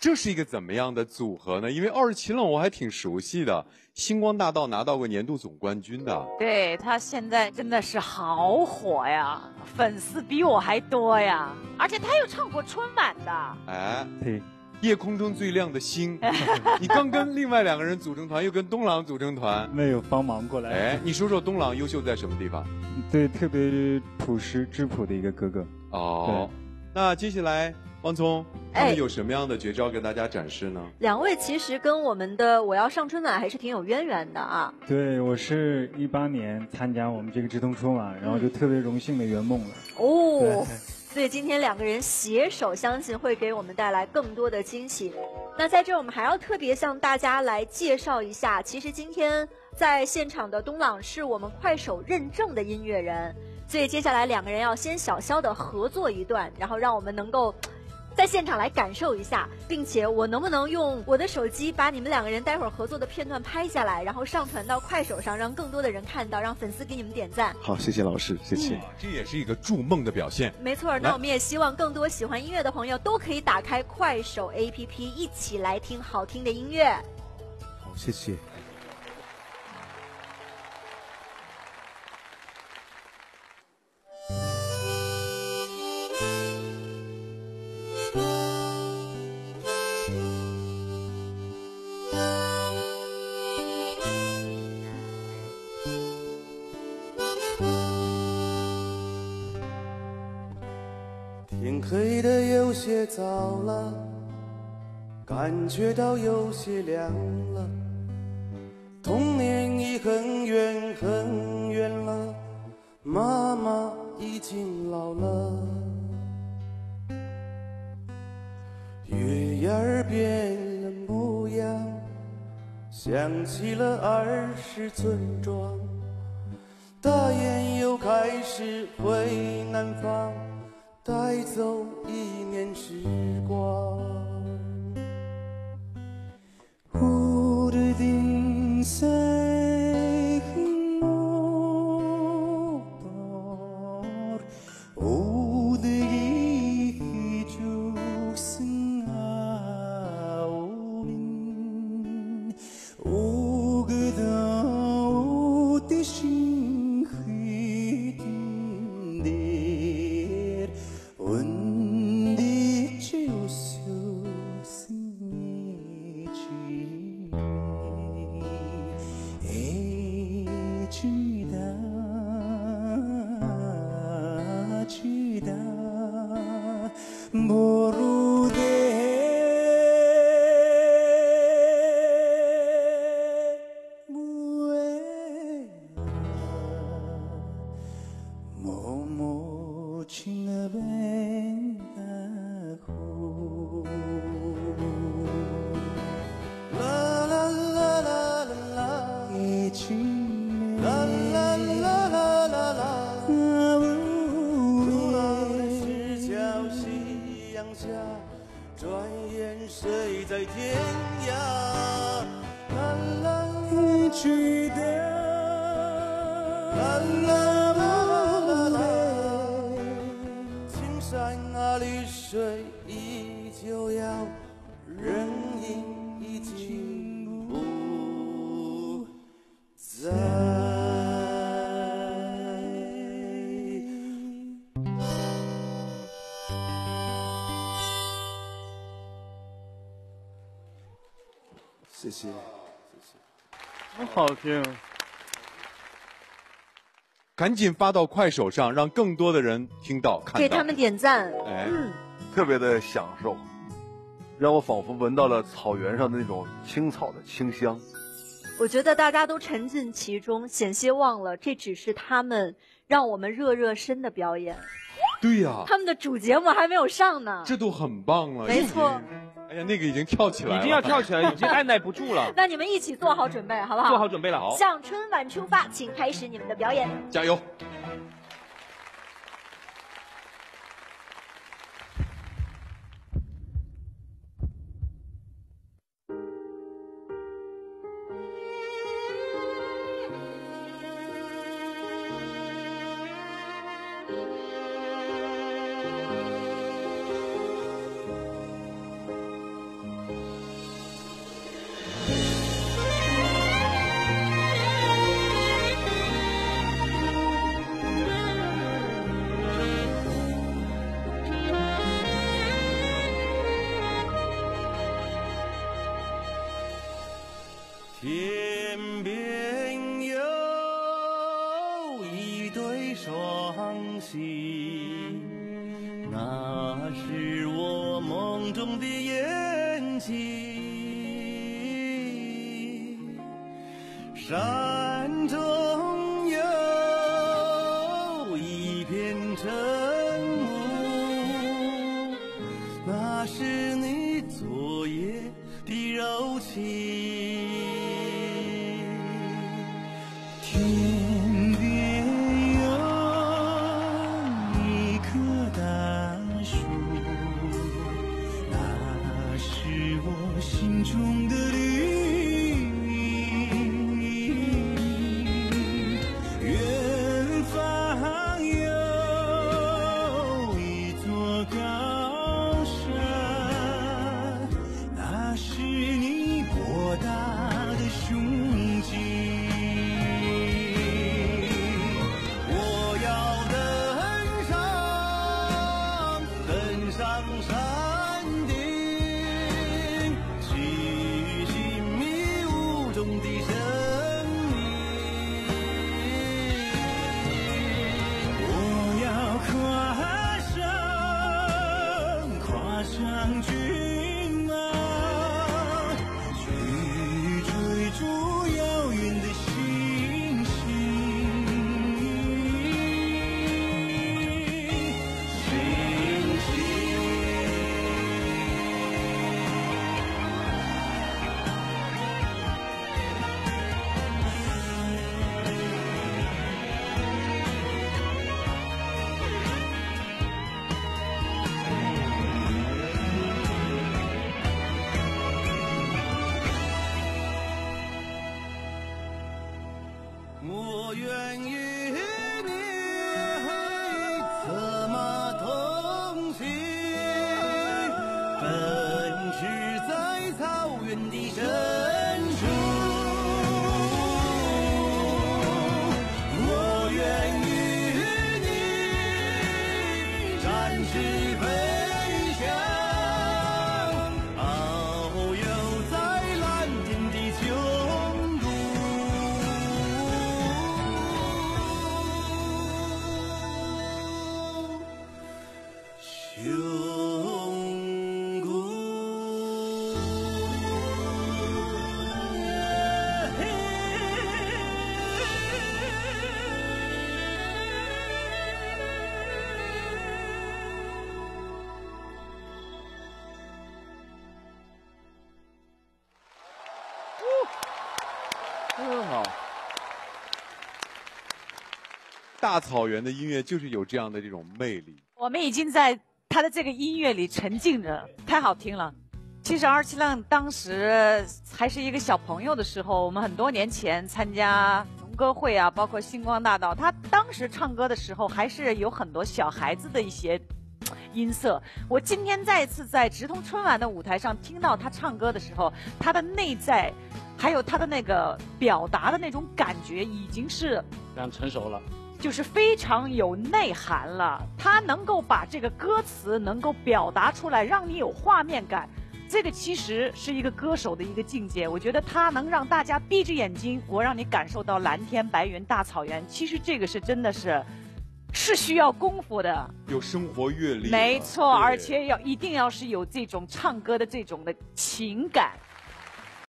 这是一个怎么样的组合呢？因为二十七冷我还挺熟悉的，星光大道拿到过年度总冠军的。对他现在真的是好火呀，粉丝比我还多呀，而且他又唱过春晚的。哎，对，夜空中最亮的星，你刚跟另外两个人组成团，又跟东朗组成团。没有帮忙过来。哎，你说说东朗优秀在什么地方？对，特别朴实质朴的一个哥哥。哦，那接下来。汪聪，他们有什么样的绝招跟大家展示呢？两位其实跟我们的我要上春晚还是挺有渊源的啊。对，我是一八年参加我们这个直通春晚，然后就特别荣幸的圆梦了。哦，所以今天两个人携手，相信会给我们带来更多的惊喜。那在这，我们还要特别向大家来介绍一下，其实今天在现场的东朗是我们快手认证的音乐人，所以接下来两个人要先小肖的合作一段，然后让我们能够。在现场来感受一下，并且我能不能用我的手机把你们两个人待会儿合作的片段拍下来，然后上传到快手上，让更多的人看到，让粉丝给你们点赞。好，谢谢老师，谢谢。这也是一个筑梦的表现。没错，那我们也希望更多喜欢音乐的朋友都可以打开快手 APP，一起来听好听的音乐。好，谢谢。早了，感觉到有些凉了。童年已很远很远了，妈妈已经老了。月牙儿变了模样，想起了儿时村庄。大雁又开始回南方。带走一年时光。more. 转眼谁在天涯？啦啦一曲调，啦啦啦啦啦，青山啊绿水依旧摇。谢，谢谢谢，好听！赶紧发到快手上，让更多的人听到、看到。给他们点赞，嗯，特别的享受，让我仿佛闻到了草原上的那种青草的清香。我觉得大家都沉浸其中，险些忘了这只是他们让我们热热身的表演。对呀，他们的主节目还没有上呢，这都很棒了。没错。哎呀，那个已经跳起来了，已经要跳起来，已经按耐不住了。那你们一起做好准备，好不好？做好准备了，好。向春晚出发，请开始你们的表演，加油！天边有一对双星，那是我梦中的眼睛。山天。我愿与你策马同行，奔驰在草原的深处。我愿与你展翅真好。大草原的音乐就是有这样的这种魅力。我们已经在他的这个音乐里沉浸着，太好听了。其实二七浪当时还是一个小朋友的时候，我们很多年前参加农歌会啊，包括星光大道，他当时唱歌的时候还是有很多小孩子的一些音色。我今天再次在直通春晚的舞台上听到他唱歌的时候，他的内在，还有他的那个表达的那种感觉，已经是非常成熟了。就是非常有内涵了。他能够把这个歌词能够表达出来，让你有画面感。这个其实是一个歌手的一个境界。我觉得他能让大家闭着眼睛，我让你感受到蓝天白云大草原。其实这个是真的是是需要功夫的，有生活阅历，没错，而且要一定要是有这种唱歌的这种的情感。